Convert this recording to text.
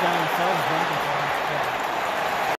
down, falls back